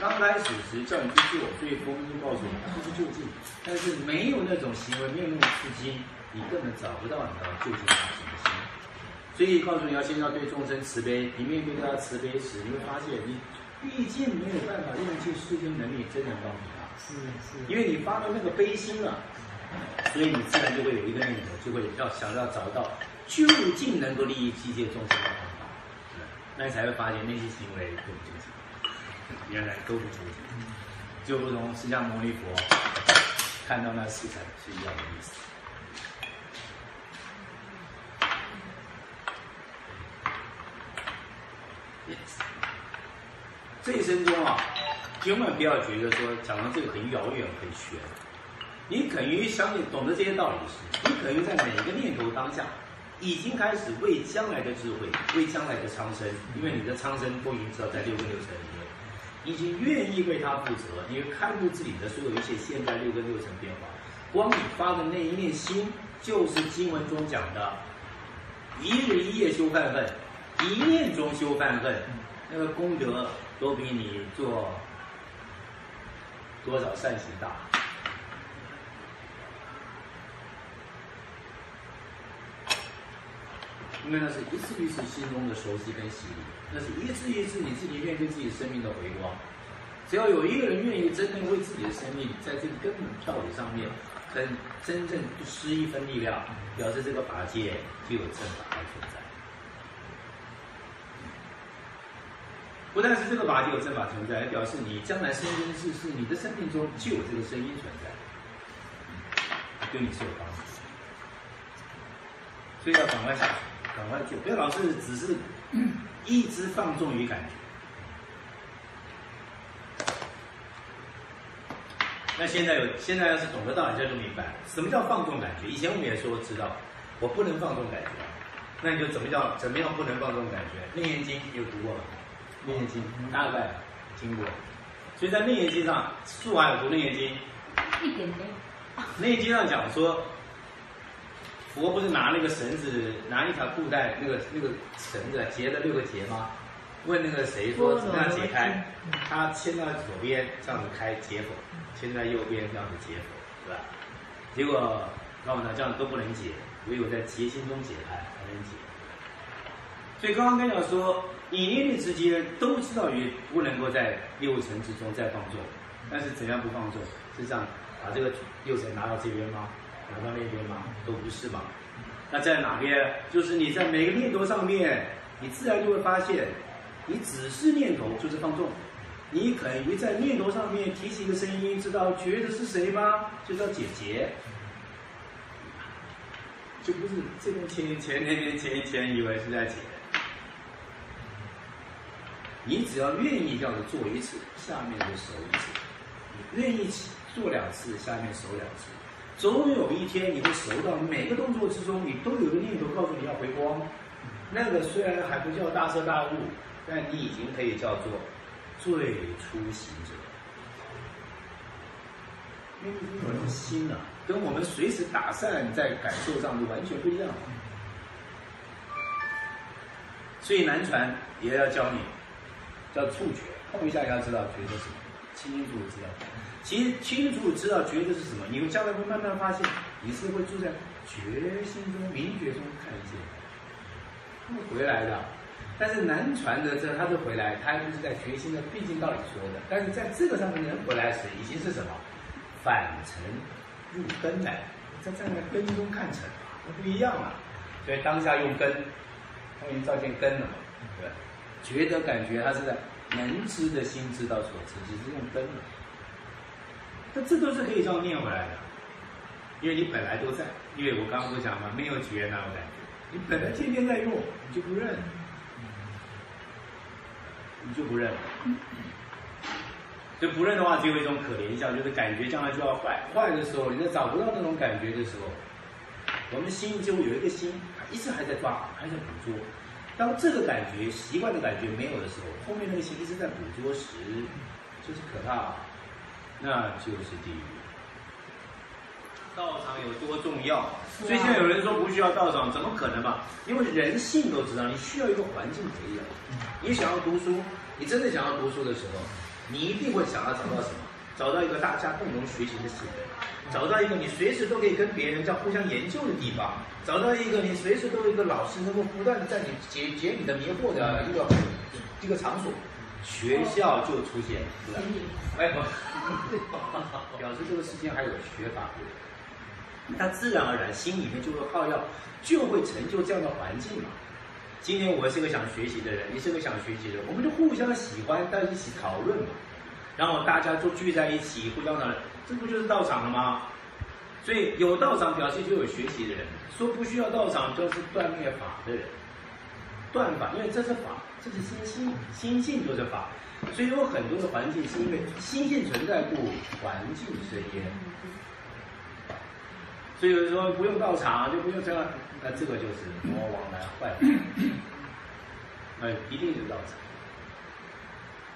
刚开始时叫你去做，所以佛门就告诉你就是就近，但是没有那种行为，没有那种刺激，你根本找不到你要就近发什么。所以告诉你要先要对众生慈悲，你面对他慈悲时，你会发现你毕竟没有办法用尽世间能力真正帮助他，是是，因为你发了那个悲心了，所以你自然就会有一个念头，就会要想要找到究竟能够利益世界众生的方法，那你才会发现那些行为都不究竟，原来都不究竟，就如同释迦牟尼佛看到那四禅是一样的意思。这一生中啊，千万不要觉得说讲到这个很遥远、很玄。你肯于相信、懂得这些道理时，你肯于在每一个念头当下，已经开始为将来的智慧、为将来的苍生，因为你的苍生都已经知道在六根六尘里面，已经愿意为他负责，你看顾自己的所有一切现在六根六尘变化。光你发的那一念心，就是经文中讲的，一日一夜修犯恨，一念中修犯恨，那个功德都比你做多少善行大。因为那是一次一次心中的熟悉跟洗礼，那是一次一次你自己面对自己生命的回光。只要有一个人愿意真正为自己的生命，在这个根本道理上面，肯真正施一分力量，表示这个法界就有正法而存在。不但是这个法界有正法存在，也表示你将来生生世世，你的生命中就有这个声音存在，对你是有帮助。所以要赶快下去。赶快去，不要老是只是一直放纵于感觉。那现在有，现在要是懂得道理，就明白什么叫放纵感觉。以前我们也说。知道，我不能放纵感觉。那你就怎么叫怎么样不能放纵感觉？《楞严经》有读过吗？《楞严经》大概听过。所以在《楞严经》上，素还有读《楞严经》，一点没有。《楞严经》上讲说。佛不是拿那个绳子，拿一条布带，那个那个绳子结了六个结吗？问那个谁说怎么样解开？他牵到左边这样子开解否，牵在右边这样子解否，对吧？结果告诉他这样都不能解，唯有在结心中解开才能解。所以刚刚跟讲说，你念念之间都知道于不能够在六层之中再放纵，但是怎样不放纵？是这样，把这个六层拿到这边吗？拿到那边吗？都不是嘛。那在哪边？就是你在每个念头上面，你自然就会发现，你只是念头就是放纵。你肯于在念头上面提起一个声音，知道觉得是谁吗？就叫姐姐，就不是这边牵一牵，那边牵一牵，以为是在解。你只要愿意这样子做一次，下面就熟一次；你愿意做两次，下面熟两次。总有一天你会熟到每个动作之中，你都有个念头告诉你要回光。那个虽然还不叫大彻大悟，但你已经可以叫做最初行者。因为你有那种心啊，跟我们随时打散在感受上就完全不一样。所以南传也要教你，叫触觉，碰一下要知道觉得什么，清清楚楚知道。其实清楚知道觉得是什么，你们将来会慢慢发现，你是会住在觉心中、明觉中看见，会回来的。但是南传的这他是回来，他就是在觉心的毕竟道理说的。但是在这个上面能回来时，已经是什么？返尘入根来，在站在根中看尘，那不一样了。所以当下用根，他已经照见根了嘛，对？觉得感觉它是在能知的心知道所知，只是用灯了。那这都是可以这样念回来的，因为你本来都在。因为我刚刚不讲嘛，没有觉那种感觉，你本来天天在用，你就不认，你就不认。就不认的话，就有一种可怜相，就是感觉将来就要坏。坏的时候，你在找不到那种感觉的时候，我们心就有一个心，一直还在抓，还在捕捉。当这个感觉、习惯的感觉没有的时候，后面那个心一直在捕捉时，就是可怕。那就是地狱。道场有多重要？所以现在有人说不需要道场，怎么可能嘛？因为人性都知道，你需要一个环境培养。你想要读书，你真的想要读书的时候，你一定会想要找到什么？找到一个大家共同学习的系统，找到一个你随时都可以跟别人在互相研究的地方，找到一个你随时都有一个老师能够不断的在你解解你的迷惑的一个一个场所，学校就出现，是吧？哎，表示这个世界还有学法，他自然而然心里面就会好要，就会成就这样的环境嘛。今天我是个想学习的人，你是个想学习的人，我们就互相喜欢，在一起讨论嘛。然后大家就聚在一起，互相的，这不就是道场了吗？所以有道场表示就有学习的人，说不需要道场就是断灭法的人，断法，因为这是法，这是心性，心性就是法。所以有很多的环境是因为心性存在故环境生焉。所以有人说不用道场就不用这样，那这个就是魔王来坏，那一定是道场，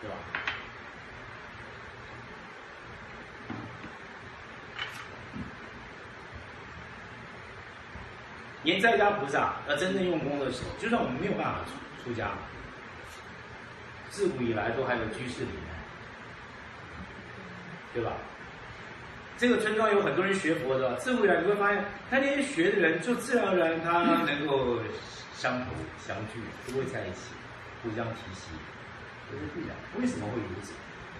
对吧？连在家菩萨要真正用功的时候，就算我们没有办法出出家，自古以来都还有居士里面，对吧？这个村庄有很多人学佛的，自古以来你会发现，他那些学的人就自然而然他能够相投相聚，都会在一起，互相提携，这是必然。为什么会如此？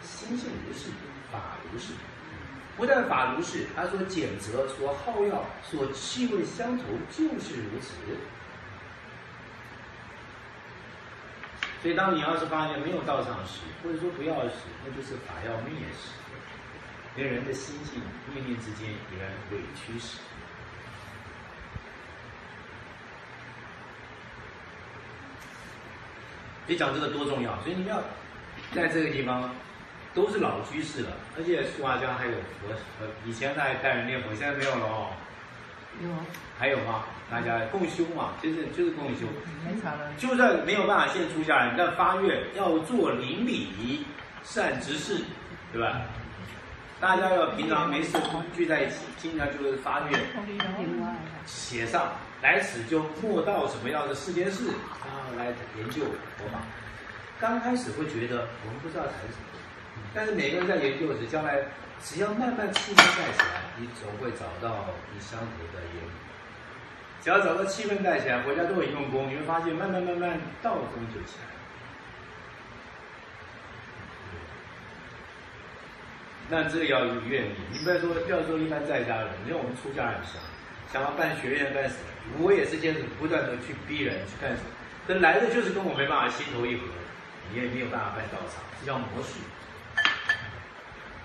心性如是，法如是。不但法如是，他所检则、所好要、所气味相投，就是如此。所以，当你要是发现没有道场时，或者说不要时，那就是法要灭时，连人的心性念念之间依然委屈时。你讲这个多重要，所以你们要在这个地方。都是老居士了，而且苏华江还有佛，呃，以前他还带人念佛，现在没有了哦。有。还有吗？大家共修嘛，就是就是共修。没啥了。就算没有办法现出家人，但发愿要做邻里善执事，对吧？大家要平常没事聚在一起，经常就是发愿，写上来此就莫道什么样的世间事，然后来研究佛法。刚开始会觉得我们不知道谈什么。但是每个人在研究时，将来只要慢慢气氛带起来，你总会找到你相同的缘。只要找到气氛带起来，回家都很用功，你会发现慢慢慢慢道风就起来了。那这个要有愿力，你不要说不要说一般在家人，你像我们出家人想想要办学院干什么？我也是这样子不断的去逼人去干什么，可来的就是跟我没办法心头一合，你也没有办法办道场，这叫模式。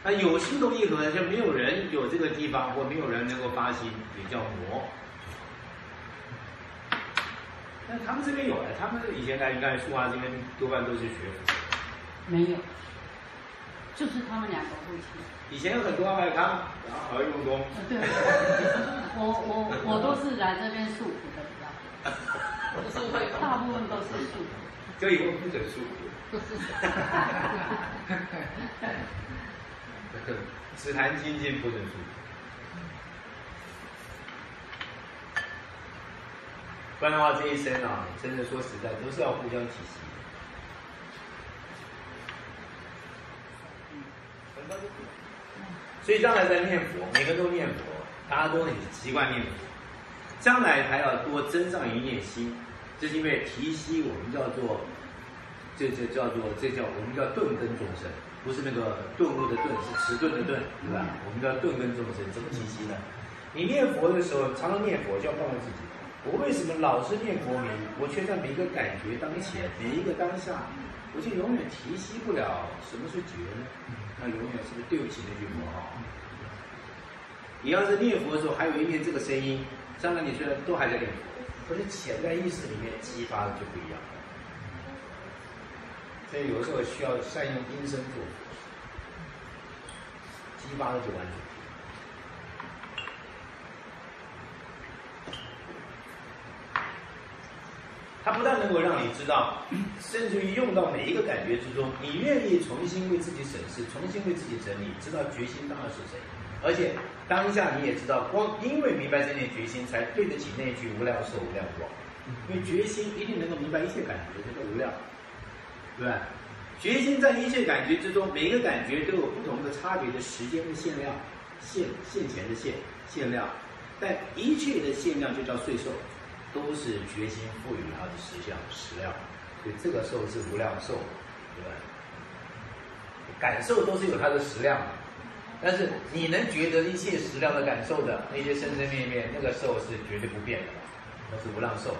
那有心头一合，就没有人有这个地方，或没有人能够发心，也叫魔。那他们这边有了，他们以前来你看，树华这边多半都是学佛。没有，就是他们两个夫妻。以前有很多爱康，然后好用功。对，我我我都是来这边诉苦的比较多，是会大部分都是诉苦。就以后不准诉苦。只谈精进不准书，不然的话这一生啊，真的说实在都是要互相提携。所以将来在念佛，每个都念佛，大家都很习惯念佛。将来还要多增上一念心，这是因为提息我们叫做，这这叫做这叫我们叫顿根众生。不是那个顿悟的顿，是迟钝的钝，对吧？我们叫顿根众生，怎么提息呢？你念佛的时候，常常念佛就要问问自己：我为什么老是念佛名？我却在每一个感觉当前，每一个当下，我就永远提息不了什么是觉呢？那永远是不是对不起那句佛号？你要是念佛的时候还有一念这个声音，将来你虽然都还在念佛，可是潜在意识里面激发的就不一样。所以有时候需要善用音声做，激发的就完全。它不但能够让你知道 甚至于用到每一个感觉之中，你愿意重新为自己审视，重新为自己整理，知道决心当然是谁，而且当下你也知道，光因为明白这念决心，才对得起那句无量寿无量光。因为决心一定能够明白一切感觉，这个无量，对吧？决心在一切感觉之中，每个感觉都有不同的差别的时间的限量，限限前的限限量，但一切的限量就叫岁寿，都是决心赋予它的实相实量，所以这个寿是无量寿，对吧？感受都是有它的实量的，但是你能觉得一切实量的感受的那些生生灭灭，那个寿是绝对不变的，那是无量寿。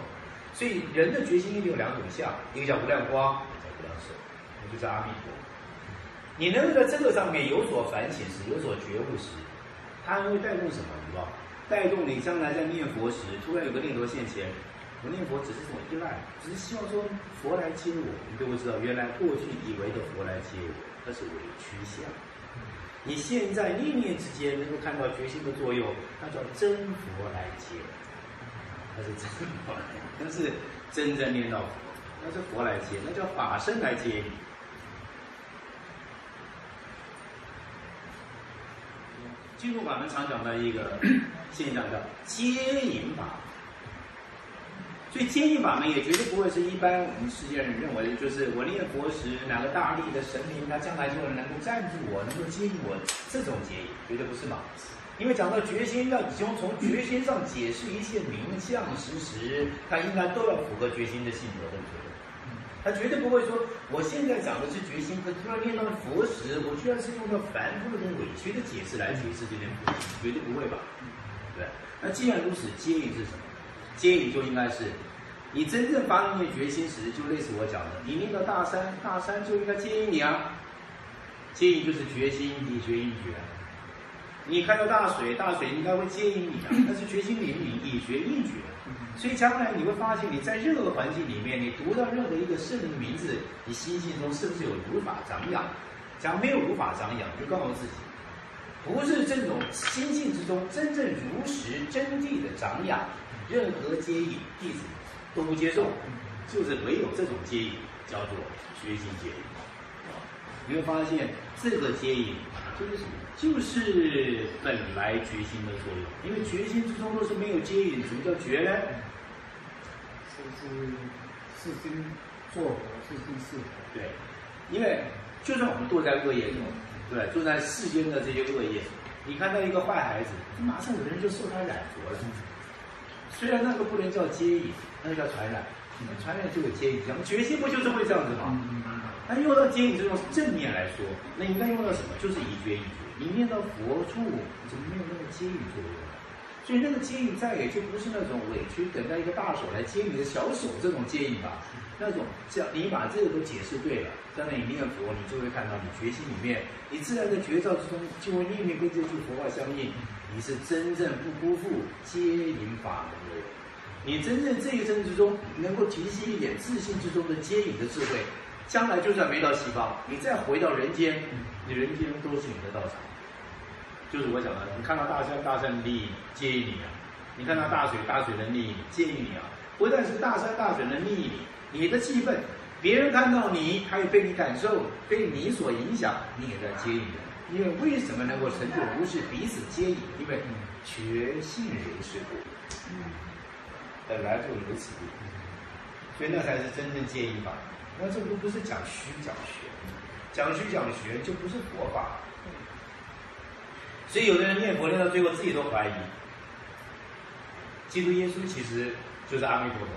所以人的决心一定有两种相，一个叫无量光，那就是阿弥陀。你能够在这个上面有所反省时，有所觉悟时，它会带动什么？你知道带动你将来在念佛时，突然有个念头现前，我念佛只是种依赖，只是希望说佛来接我，你就会知道，原来过去以为的佛来接我，那是委屈相。你现在念念之间能够看到决心的作用，那叫真佛来接。那是真佛，那是真正念到佛，那是佛来接，那叫法身来接你。进入法门常讲的一个 现象叫接引法，所以接引法门也绝对不会是一般我们世界人认为的，就是我念佛时哪个大力的神明，他将来就能够赞助我，能够接引我，这种接引绝对不是嘛。因为讲到决心，要从从决心上解释一切名相实时，它应该都要符合决心的性格，对不对？他绝对不会说，我现在讲的是决心，可突然念到佛时，我居然是用到凡夫那种委屈的解释来解释这件事，绝对不会吧？对。那既然如此，接引是什么？接引就应该是，你真正发念决心时，就类似我讲的，你念到大山，大山就应该接引你啊。接引就是决心，你决应决。你看到大水，大水应该会接引你啊，那是决心灵，你，以决应决。所以将来你会发现，你在任何环境里面，你读到任何一个圣人的名字，你心性中是不是有如法长养？假如没有如法长养，就告诉自己，不是这种心性之中真正如实真谛的长养，任何接引弟子都不接受，就是唯有这种接引叫做决心接引。你会发现这个接引就是什么？就是本来决心的作用，因为决心之中若是没有接引，什么叫决呢？就是是心做佛，是心是佛。对，因为就算我们堕在恶业中，对，坐在世间的这些恶业，你看到一个坏孩子，马上有人就受他染着了。虽然那个不能叫接引，那个叫传染，传染就有接引，咱们决心不就是会这样子吗？那用到接引这种正面来说，那应该用到什么？就是以决引决。你念到佛处，怎么没有那个接引作用？所以那个接引再也就不是那种委屈等待一个大手来接你的小手这种接引吧。那种像你把这个都解释对了，将来你念佛，你就会看到你决心里面，你自然的觉照之中就会念念跟这句佛话相应。你是真正不辜负接引法门的人，你真正这一生之中能够提起一点自信之中的接引的智慧。将来就算没到西方，你再回到人间，你人间都是你的道场。就是我讲的，你看到大山，大山利益接引你啊；你看到大水，大水的利益接引你啊。不但是大山大水的利益你，你的气氛，别人看到你，还有被你感受，被你所影响，你也在接引人。因为为什么能够成就无是彼此接引？因为全性人是故，本来就如此，所以那才是真正接引法。那这都不是讲虚讲学，讲虚讲学就不是佛法。所以有的人念佛念到最后自己都怀疑，基督耶稣其实就是阿弥陀佛。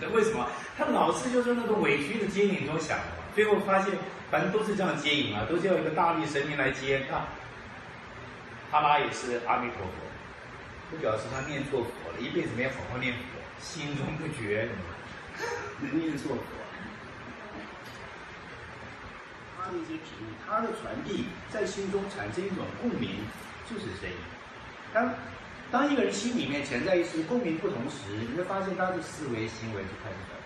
这为什么？他老是就是那个委屈的接引中想，最后发现反正都是这样接引啊，都是要一个大力神明来接他。他妈也是阿弥陀佛，就表示他念错佛了，一辈子没好好念佛，心中不觉 念错佛。他这些体悟，它的传递在心中产生一种共鸣，就是声音。当当一个人心里面潜在意识共鸣不同时，你会发现他的思维行为就开始转。